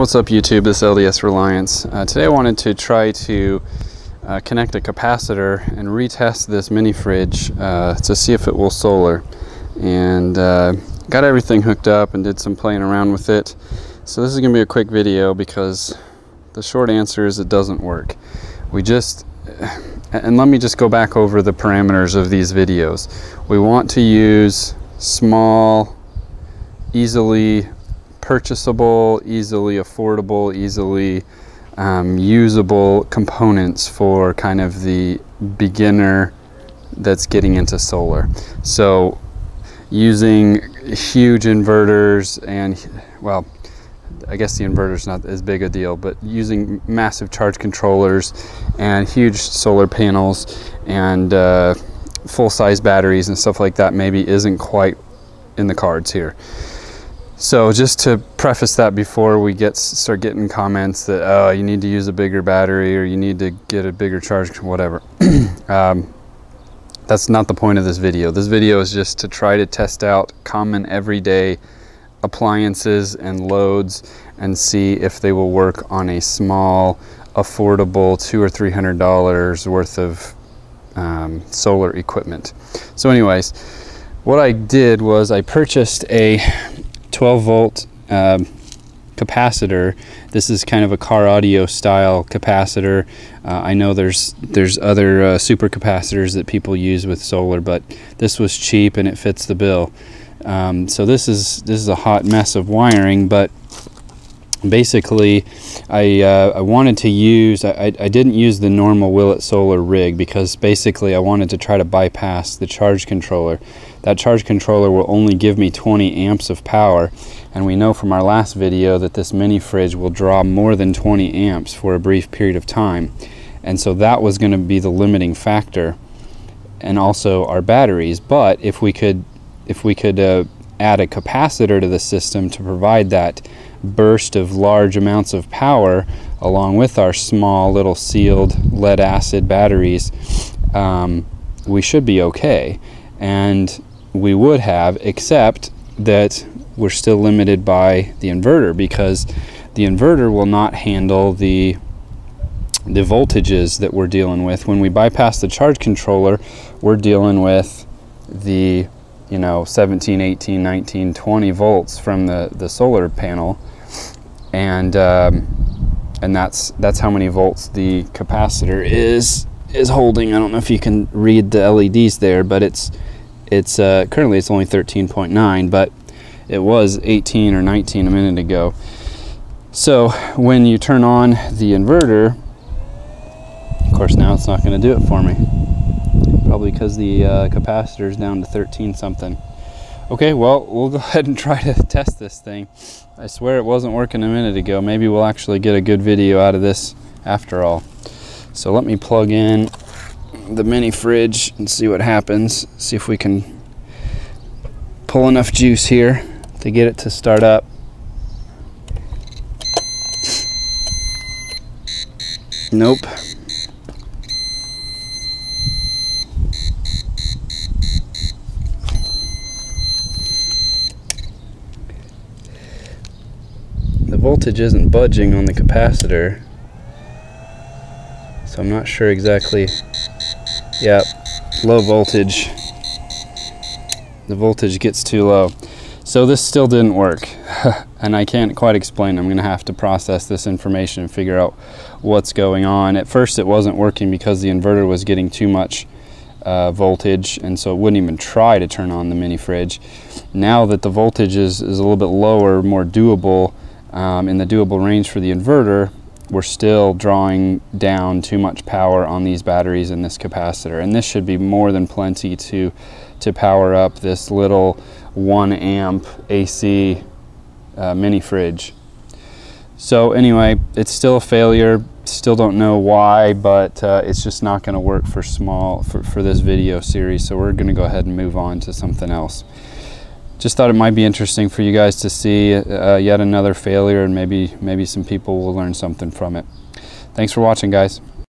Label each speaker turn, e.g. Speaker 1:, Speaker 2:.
Speaker 1: What's up YouTube, this is LDS Reliance. Uh, today I wanted to try to uh, connect a capacitor and retest this mini fridge uh, to see if it will solar. And uh, got everything hooked up and did some playing around with it. So this is going to be a quick video because the short answer is it doesn't work. We just, and let me just go back over the parameters of these videos. We want to use small, easily purchasable, easily affordable, easily um, usable components for kind of the beginner that's getting into solar. So using huge inverters and, well, I guess the inverter's not as big a deal, but using massive charge controllers and huge solar panels and uh, full-size batteries and stuff like that maybe isn't quite in the cards here. So just to preface that before we get start getting comments that oh you need to use a bigger battery or you need to get a bigger charge whatever. Um, that's not the point of this video. This video is just to try to test out common everyday appliances and loads and see if they will work on a small affordable two or three hundred dollars worth of um, solar equipment. So anyways what I did was I purchased a 12 volt um, capacitor. This is kind of a car audio style capacitor. Uh, I know there's there's other uh, super capacitors that people use with solar, but this was cheap and it fits the bill. Um, so this is this is a hot mess of wiring, but basically I, uh, I wanted to use I, I didn't use the normal Will It Solar rig because basically I wanted to try to bypass the charge controller. That charge controller will only give me 20 amps of power and we know from our last video that this mini fridge will draw more than 20 amps for a brief period of time. And so that was going to be the limiting factor and also our batteries. But if we could if we could uh, add a capacitor to the system to provide that burst of large amounts of power along with our small little sealed lead acid batteries, um, we should be okay. And we would have, except that we're still limited by the inverter because the inverter will not handle the the voltages that we're dealing with. When we bypass the charge controller, we're dealing with the you know 17 18 19 20 volts from the the solar panel and um, and that's that's how many volts the capacitor is is holding. I don't know if you can read the LEDs there, but it's it's uh, currently it's only 13.9, but it was 18 or 19 a minute ago. So when you turn on the inverter, of course now it's not going to do it for me. Probably because the uh, capacitor is down to 13 something. Okay, well, we'll go ahead and try to test this thing. I swear it wasn't working a minute ago. Maybe we'll actually get a good video out of this after all. So let me plug in the mini fridge and see what happens. See if we can pull enough juice here to get it to start up. Nope. Voltage isn't budging on the capacitor. So I'm not sure exactly. Yeah, low voltage. The voltage gets too low. So this still didn't work. and I can't quite explain. I'm going to have to process this information and figure out what's going on. At first it wasn't working because the inverter was getting too much uh, voltage and so it wouldn't even try to turn on the mini fridge. Now that the voltage is, is a little bit lower, more doable, um, in the doable range for the inverter, we're still drawing down too much power on these batteries and this capacitor. And this should be more than plenty to, to power up this little one amp AC uh, mini fridge. So anyway, it's still a failure. Still don't know why, but uh, it's just not going to work for small for, for this video series. So we're going to go ahead and move on to something else just thought it might be interesting for you guys to see uh, yet another failure and maybe maybe some people will learn something from it. Thanks for watching guys.